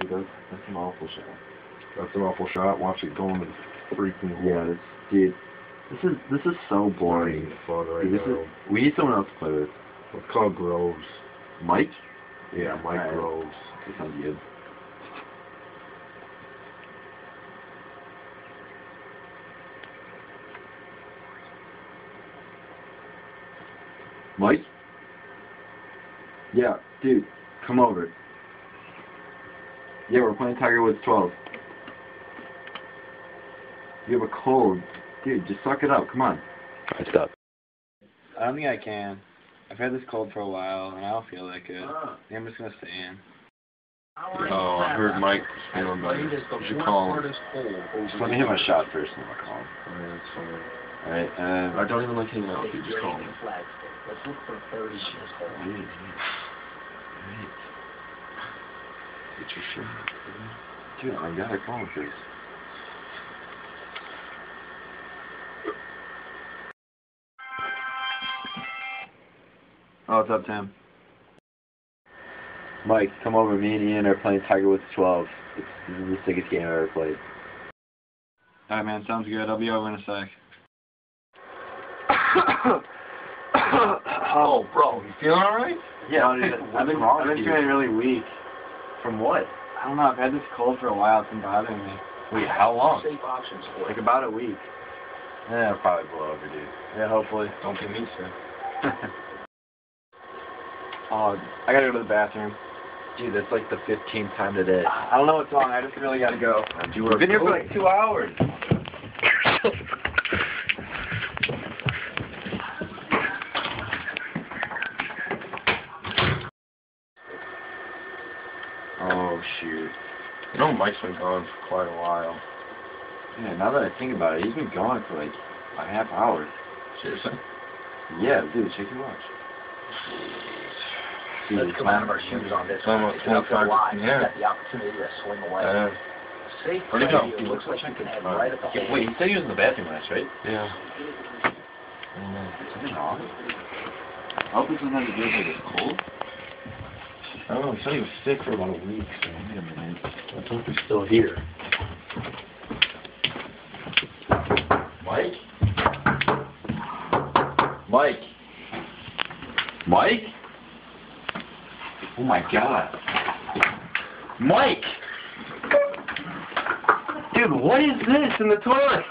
Dude, that's, that's an awful shot. That's an awful shot. Watch it go in the freaking hole. Yeah, this, dude, this is this is so boring. fun right Dude, this now. is, we need someone else to play with. Let's call Groves. Mike? Yeah, Mike Alright. Groves. That sounds good. Mike? Yeah, dude, come over. Yeah, we're playing Tiger Woods 12. You have a cold. Dude, just suck it up, come on. I stopped. I don't think I can. I've had this cold for a while, and I don't feel that good. I think I'm just gonna stay in. Oh, I heard Mike was feeling better. You should call him. Just let me hit my shot first and then I'll call him. Yeah, that's fine. Alright, um... I don't even like hanging out with you. Just call him. Let's look for 30 in this hole. Alright. Alright. Get your shot. Dude, I gotta call first. Oh, what's up, Tim? Mike, come over. Me and Ian are playing Tiger Woods 12. It's, this is the sickest game I've ever played. Alright, man, sounds good. I'll be over in a sec. oh, bro, you feeling alright? Yeah, No, dude, I've been, I've been feeling really weak. From what? I don't know. I've had this cold for a while. It's been bothering me. Wait, how long? Safe options for Like about a week. Yeah, it'll probably blow over, dude. Yeah, hopefully. Don't be me, sir. Oh, I gotta go to the bathroom. Dude, that's like the 15th time today. I don't know what's wrong. I just really gotta go. You were been here for like two hours. oh shoot. You know Mike's been gone for quite a while. Yeah, now that I think about it, he's been gone for like a half hour. Seriously? Yeah, dude, check your watch. Dude, Let's come out of our shoes on this Some one. of It's up to 25 line. yeah. You got the opportunity to swing away. Uh, Safe Where'd he go? It looks like you can head right at the hole. Yeah, wait, he said he was in the bathroom last, right? yeah. Something wrong? I hope this doesn't have to do with like his cold. I don't know, he said he was sick for about a week, so wait a minute. I think he's still here. Mike? Mike? Mike? Oh my god. Mike! Dude, what is this in the toilet?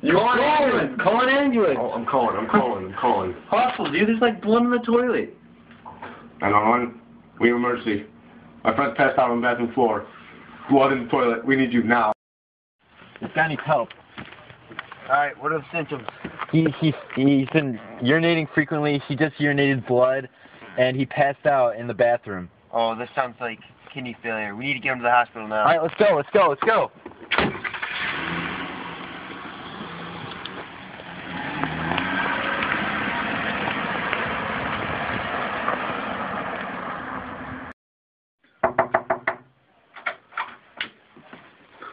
You Call an ambulance! Call an ambulance! Oh, I'm calling, I'm calling, I'm calling. Hospital, dude, there's like blood in the toilet. 911, we have emergency. My friend's passed out on the bathroom floor. Blood in the toilet. We need you now. This guy needs help. Alright, what are the symptoms? He he he's been urinating frequently. He just urinated blood, and he passed out in the bathroom. Oh, this sounds like kidney failure. We need to get him to the hospital now. All right, let's go. Let's go. Let's go.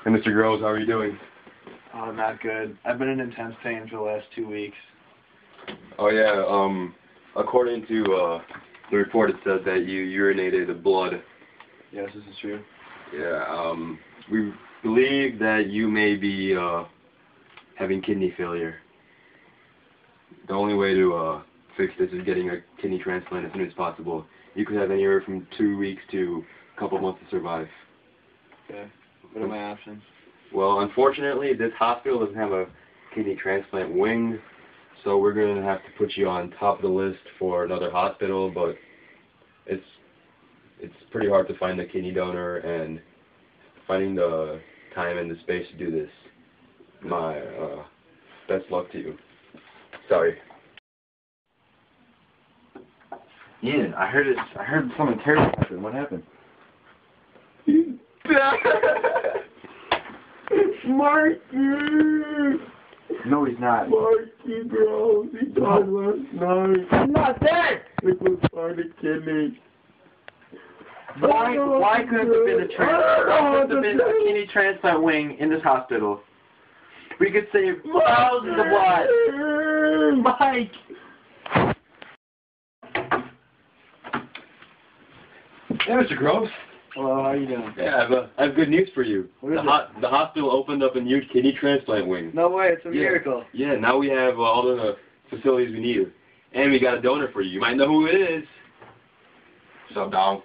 Hey, Mr. Groves, how are you doing? Oh, not good. I've been in intense pain for the last two weeks. Oh yeah, um, according to uh, the report, it said that you urinated blood. Yes, this is true. Yeah, um, we believe that you may be uh, having kidney failure. The only way to uh, fix this is getting a kidney transplant as soon as possible. You could have anywhere from two weeks to a couple months to survive. Okay. What are my options? Well, unfortunately, this hospital doesn't have a kidney transplant wing, so we're going to have to put you on top of the list for another hospital, but it's it's pretty hard to find a kidney donor and finding the time and the space to do this. My uh, best luck to you. Sorry. Ian, I heard it. I heard something terrible happen. What happened? Mikey! No, he's not. Mikey, bro, he died last night. I'm not dead. It was find a kidney. Why? Why couldn't there been a trans? Why couldn't there been a kidney transplant wing in this hospital? We could save thousands of lives. Mike. Hey, Mr. Groves. Hello, how are you doing? Yeah, I have, uh, I have good news for you. What is the, it? ho- the hospital opened up a new kidney transplant wing. No way, it's a Yeah. miracle. Yeah, now we have uh, all the facilities we need. And we got a donor for you. You might know who it is. What's up, dog?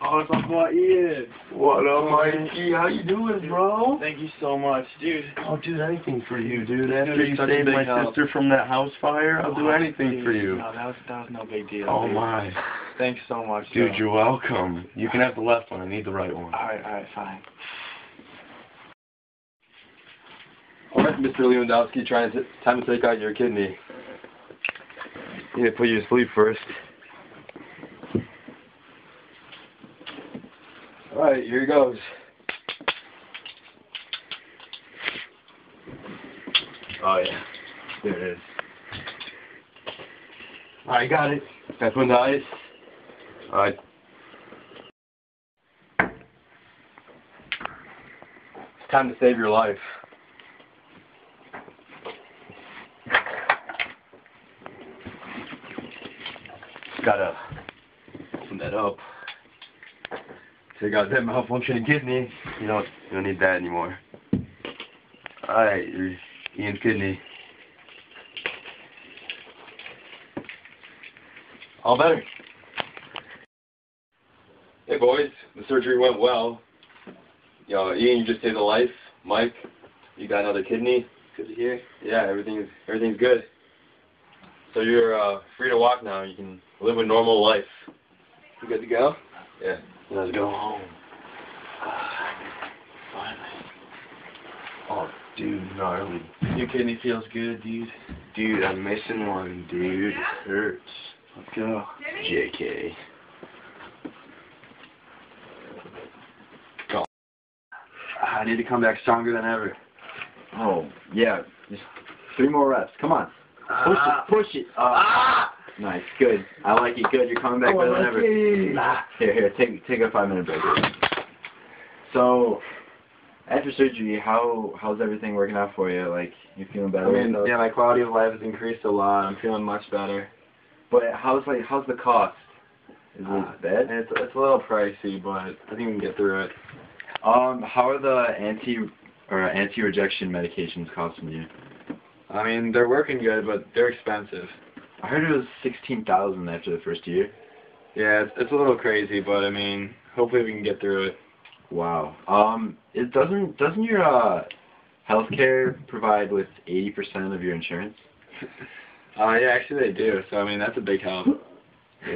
Oh, it's Uncle Ian. What up, Mikey? How you doing, bro? Thank you so much, dude. I'll do anything for you, dude. After Dude, you such saved my help. sister from that house fire, I'll do Oh, anything dude, for you. No, that was that was no big deal. Oh dude. my. Thanks so much, Dude, though. you're welcome. You can have the left one. I need the right one. All right, all right, fine. All right, Mr. Lewandoski, trying to time to take out your kidney. You Need to put you to sleep first. All right, here he goes. Oh yeah, there it is. All right, got it. That's one the ice. Right. It's time to save your life. Gotta open that up. Take out that malfunctioning kidney. You don't you don't need that anymore. Alright, your Ian's kidney. All better. Hey boys, the surgery went well. Yo, Ian, you just saved a life. Mike, you got another kidney. Good to hear. Yeah, everything's everything's good. So you're uh, free to walk now. You can live a normal life. You good to go? Yeah. Let's go home. Finally. Oh, dude, gnarly. Your kidney feels good, dude. Dude, I'm missing one, dude. It hurts. Let's go. JK. I need to come back stronger than ever. Oh, yeah. Just three more reps. Come on. Push Ah. it. Push it. Ah. Nice. Good. I like it. Good. You're coming back better than ever. Here, here. Take take a five minute break. So, after surgery, how how's everything working out for you? Like, you feeling better? I mean, yeah, my quality of life has increased a lot. I'm feeling much better. But how's like how's the cost? Is it Uh, bad? It's it's a little pricey, but I think we can get through it. Um, how are the anti or anti rejection medications costing you? I mean, they're working good, but they're expensive. I heard it was sixteen thousand after the first year. Yeah, it's, it's a little crazy, but I mean, hopefully we can get through it. Wow. Um, it doesn't doesn't your uh healthcare provide with eighty percent of your insurance? Uh, yeah, actually they do. So I mean, that's a big help.